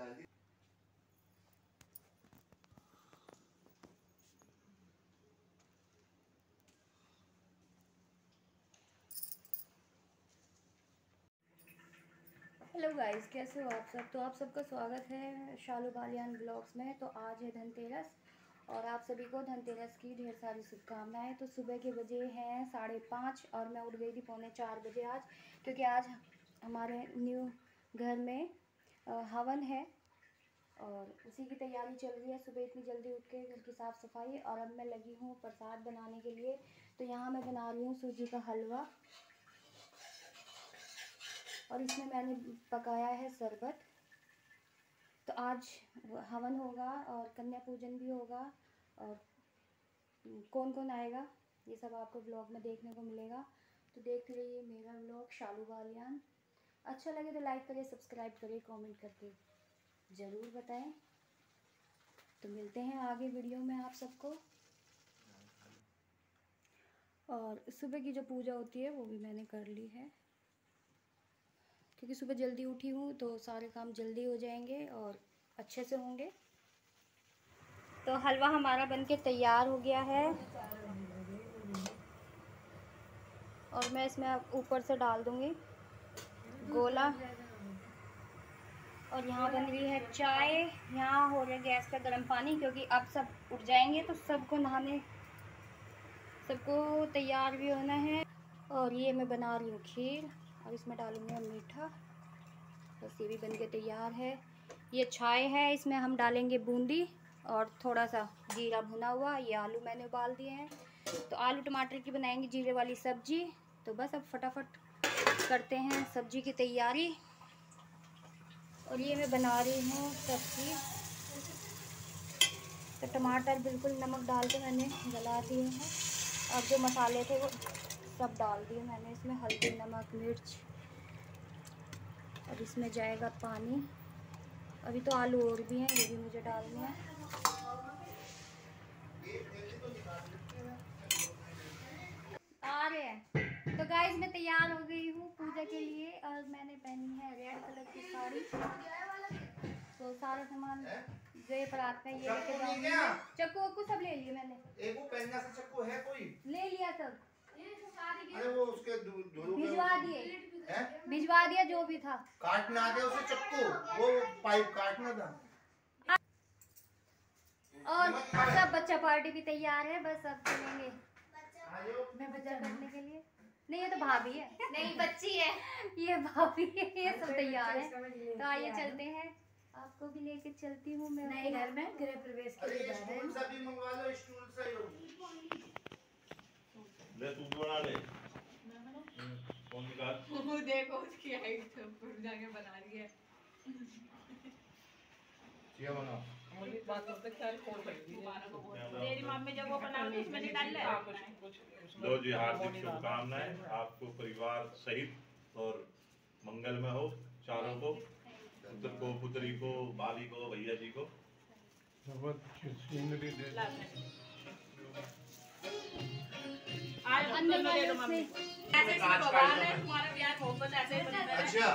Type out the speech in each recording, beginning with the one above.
Hello guys, कैसे हो आप सब? तो आप सबका स्वागत है शालू बालियान ब्लॉग्स में। तो आज है धनतेरस और आप सभी को धनतेरस की ढेर सारी शुभकामनाएँ। तो सुबह के बजे हैं साढ़े पाँच और मैं उठ गई थी पौने चार बजे आज, क्योंकि आज हमारे न्यू घर में हवन है और उसी की तैयारी चल रही है। सुबह इतनी जल्दी उठ के घर की साफ़ सफ़ाई और अब मैं लगी हूँ प्रसाद बनाने के लिए। तो यहाँ मैं बना रही हूँ सूजी का हलवा और इसमें मैंने पकाया है शरबत। तो आज हवन होगा और कन्या पूजन भी होगा और कौन कौन आएगा, ये सब आपको ब्लॉग में देखने को मिलेगा। तो देखते रहिए मेरा ब्लॉग शालू बालियान। अच्छा लगे तो लाइक करिए सब्सक्राइब करिए कमेंट करके ज़रूर बताएँ। तो मिलते हैं आगे वीडियो में आप सबको। और सुबह की जो पूजा होती है, वो भी मैंने कर ली है। क्योंकि सुबह जल्दी उठी हूँ तो सारे काम जल्दी हो जाएँगे और अच्छे से होंगे। तो हलवा हमारा बनके तैयार हो गया है। और मैं इसमें ऊपर से डाल दूँगी। गोला। और यहाँ बन रही है चाय। यहाँ हो रहा है गैस का गर्म पानी, क्योंकि अब सब उठ जाएँगे तो सबको नहाने, सबको तैयार भी होना है। और ये मैं बना रही हूँ खीर। और इसमें डालूँगी हम मीठा। बस ये भी बन के तैयार है। ये छाए है, इसमें हम डालेंगे बूंदी और थोड़ा सा जीरा भुना हुआ। ये आलू मैंने उबाल दिए हैं। तो आलू टमाटर की बनाएँगे जीरे वाली सब्ज़ी। तो बस अब फटाफट करते हैं सब्ज़ी की तैयारी। और ये मैं बना रही हूँ सब्ज़ी। तो टमाटर बिल्कुल नमक डाल के मैंने गला दिए हैं। और जो मसाले थे वो सब डाल दिए मैंने। इसमें हल्दी, नमक, मिर्च और इसमें जाएगा पानी। अभी तो आलू और भी हैं, ये भी मुझे डालने हैं। आ रहे हैं। तो गाइस मैं तैयार हो गई हूँ पूजा के लिए और मैंने पहनी है रेड कलर की साड़ी। तो सारा सामान गए परात में ये लेके जाऊँगी चक्कू वक्कू सब ले लिए मैंने। एक वो पेन्ना से चक्कू है कोई? ले लिया सब। अरे वो उसके भिजवा दिए। भिजवा दिया जो भी था। काटना आ गया उसे चक्कू। वो पाइप काटना था। और सब बच्चा पार्टी भी तैयार है बस अब चलेंगे आयो मैं बच्चा करने के लिए नहीं ये तो भाभी है। नहीं बच्ची है। ये भाभी है ये सब तैयार है। तो आइए चलते हैं। आपको भी लेके चलती हूँ मैं नए घर में गृह प्रवेश के लिए जा रहे हैं। लो स्टूल सा ही ले तू बना ले। हम्म, कौन सी कार वो देखो उसकी हाइट ऊपर जाके बना रही है। ये बना तेरी मम्मी जब वो बना रही निकाल ले। लो जी हार्दिक शुभकामनाएँ। आपको परिवार सहित और मंगल में हो चारों को पुत्र को पुत्री को बाली को भैया जी को। आज अंदर अंदर ले लो वाले मम्मी। से। ऐसे भगवान है तुम्हारा ब्याह मोहब्बत ऐसे अच्छा।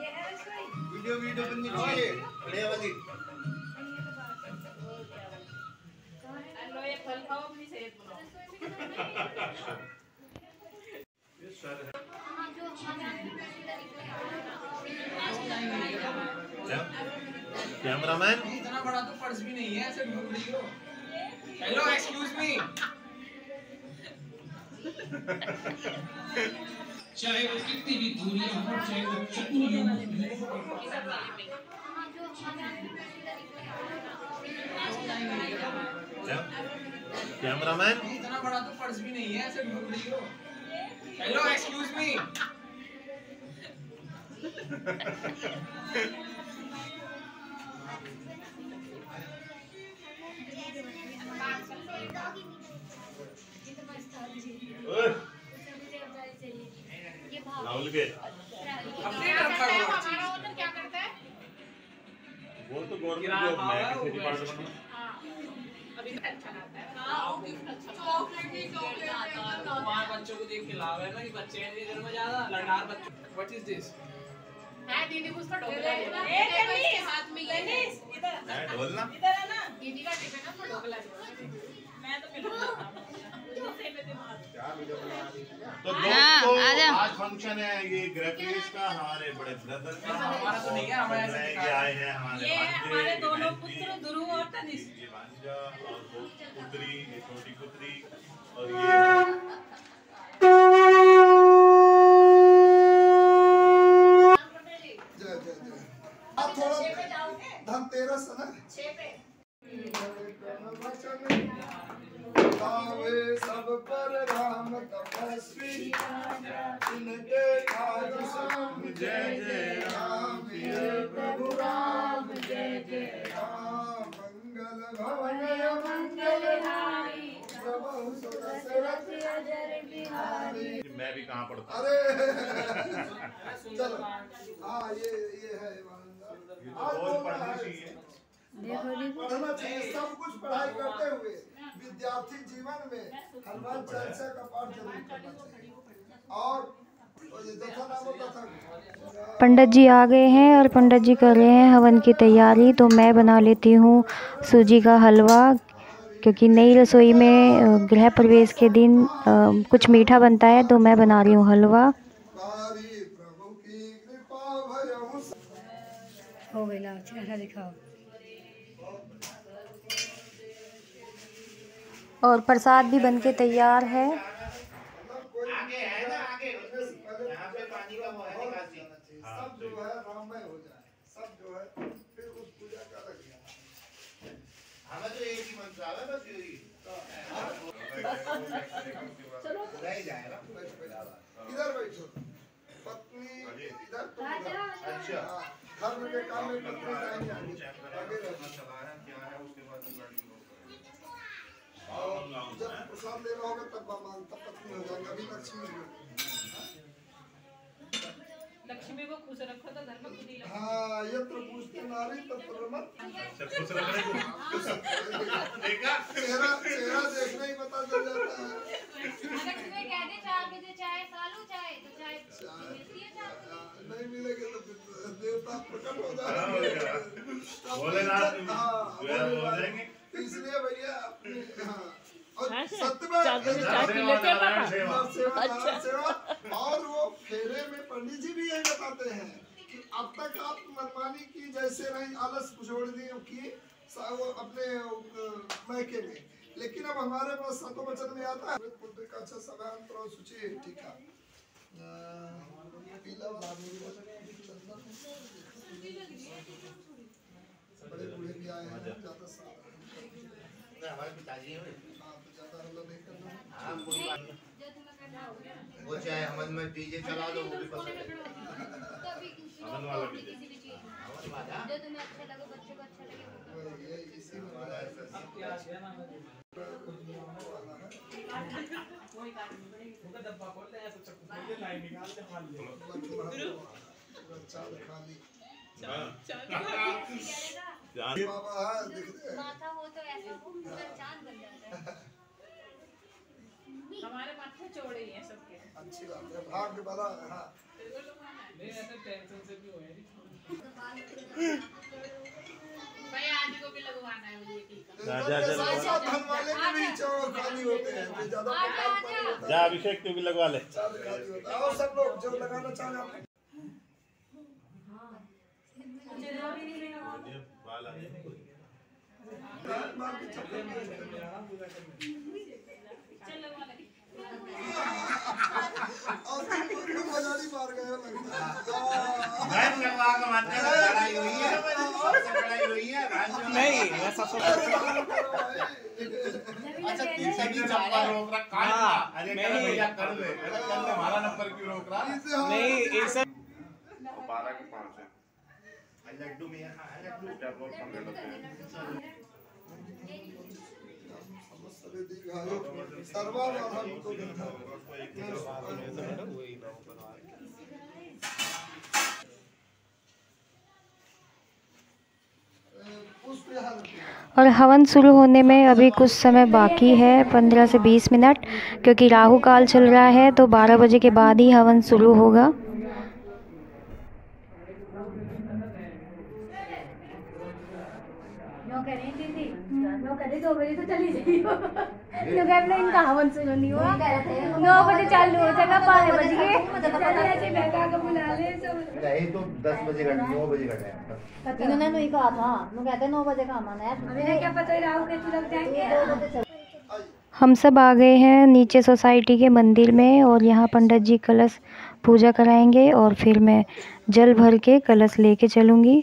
ये है वीडियो वीडियो बननी चाहिए बढ़िया वाली। कैमरामैन? इतना बड़ा तो पर्स भी नहीं है, ऐसे ढूंढ रही हो। हेलो एक्सक्यूज मी चाहे वो कितनी भी दूरियाँ हो, चाहे वो कितनी भी कैमरामैन? इतना बड़ा तो पर्स भी नहीं है ऐसे ढूंढ रही हो। हेलो एक्सक्यूज मी राहुल के। बच्चों को देख के लाभ है ना कि बच्चे हैं इधर में ज़्यादा लड़ार बच्चों। व्हाट इज़ दिस है दीदी कुछ तो ढोकला ए इसके हाथ में ये है। ढोलना। दीदी का टिफ़िन है तो ढोकला तो तो दोस्तों आज फ़ंक्शन है ये ग्रेजुएट का हमारे बड़े ब्रदर का। हमारा तो नहीं है, हमारे हैं, आए हैं हमारे ये हमारे दोनों पुत्र ध्रुव और तनिष्क ये भांजा और पुत्री ये छोटी पुत्री और ये जय जय जय आप थोड़ा धनतेरस है ना गावे सब पर राम तपस्वी। इनके काज सब जय जय राम जय प्रभु राम जय जय राम। मंगल भवन मंगल मैं भी कहाँ पढ़ता अरे चलो। हाँ ये ये है आज रोज चाहिए पढ़ना चाहिए सब कुछ पढ़ाई करते हुए। विद्यार्थी जीवन में हनुमान चालीसा का पाठ ज़रूर करना चाहिए। और पंडित जी आ गए हैं और पंडित जी कर रहे हैं हवन की तैयारी तो मैं बना लेती हूँ सूजी का हलवा क्योंकि नई रसोई में गृह प्रवेश के दिन कुछ मीठा बनता है तो मैं बना रही हूँ हलवा। बारी प्रभु की कृपा भयहु हो गई एक प्रसाद भी आवे बस यही इधर बैठो पत्नी इधर तुम अच्छा। हाँ, धर्म के काम में पत्नी आगे आगे जब प्रसाद ले रहा होगा तब मांग तब पत्नी हो जाएगा अभी लक्ष्मी लक्ष्मी को खुश रखो तो घर में खुद ही हाँ यत्र पूछते नारी तत्र रमत सब खुश रखने को। देखा? चेहरा चेहरा देखने ही पता चल जाता है। अगर कह दे चार बजे चाय सालू चाय तो चाय है हाँ, नहीं मिलेंगे तो देवता प्रकट हो हाँ, हो जाएँगे भोलेनाथ हाँ, जो है हो। तो इसलिए भैया अपने हाँ। और सत्य चाय पी लेते हैं पापा? सेवा। और वो फेरे में पंडित जी भी यही बताते हैं कि अब तक आप मनमानी की जैसे रही आलस छोड़ दी की वो अपने मैके में। लेकिन अब हमारे पास सतो वचन में आता है। पुत्र का अच्छा समय अंतर सूची अ, पीला बड़े बूढ़े भी आए हैं ज़्यादा हमारे पिताजी हैं। वो चाहे हमन में डीजे चला दो वो भी पसंद है वाला अपनी भी किसी भी चीज़ में हमारी बात है जो तुम्हें लगे बच्चे को लगे वो करो। ये इसी में बड़ा। चाँद खाली बाबा। माथा हो तो ऐसा हो चाँद बन जाता है हमारे माथे चौड़े ही हैं सबके अच्छी बात है भाग्य बड़ा है, हाँ भाई आदि को भी है हैं अभिषेक तू भी लगवा ले। और सब लोग जो लगाना चाहें चल। नहीं मैं सबसे अच्छा तीसरे की नंबर रोक रहा काट रहा अरे कर भैया कर ले अरे कर ले हमारा नंबर क्यों रोक रहा? नहीं ऐसा बारह के पाँच है। लड्डू में लड्डू। और हवन शुरू होने में अभी कुछ समय बाकी है, पंद्रह से बीस मिनट, क्योंकि राहु काल चल रहा है तो बारह बजे के बाद ही हवन शुरू होगा नो कह रही दीदी नो कह रही दो बजे तो चली जाइयो नो कह इनका हवन सुनो नहीं हुआ नौ बजे चालू हो जाएगा बारह बज गए चलिए ऐसे बहका के बुला ले सब तो दस बजे का नौ बजे का टाइम इन्होंने नहीं कहा था वो कहते नौ बजे का आना है अभी क्या पता राहु के तू लग जाएँगे हम सब आ गए हैं नीचे सोसाइटी के मंदिर में और यहाँ पंडित जी कलश पूजा कराएँगे और फिर मैं जल भर के कलश लेके चलूँगी।